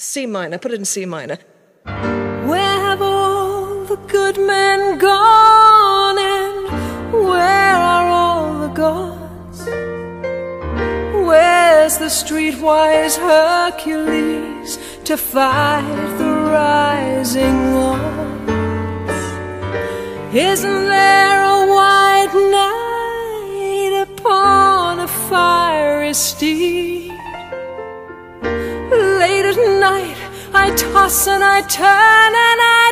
C minor. Put it in C minor. Where have all the good men gone and where are all the gods? Where's the streetwise Hercules to fight the rising odds? Isn't there a white knight upon a fiery steed? Night I toss and I turn and I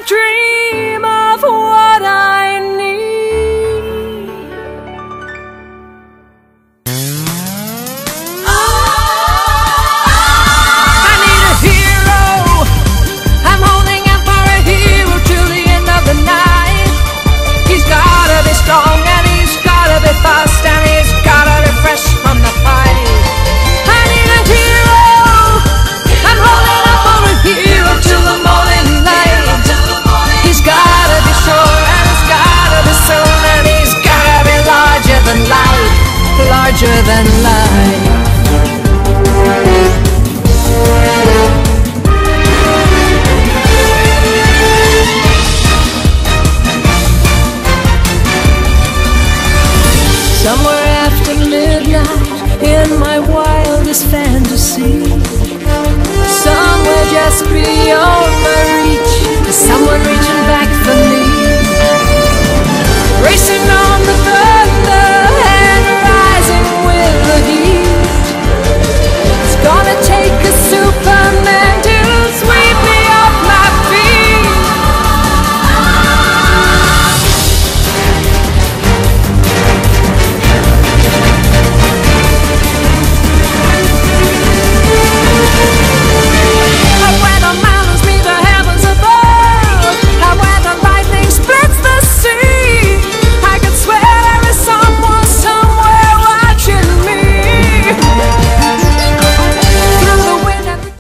Somewhere after midnight in my wildest fantasy. Somewhere just beyond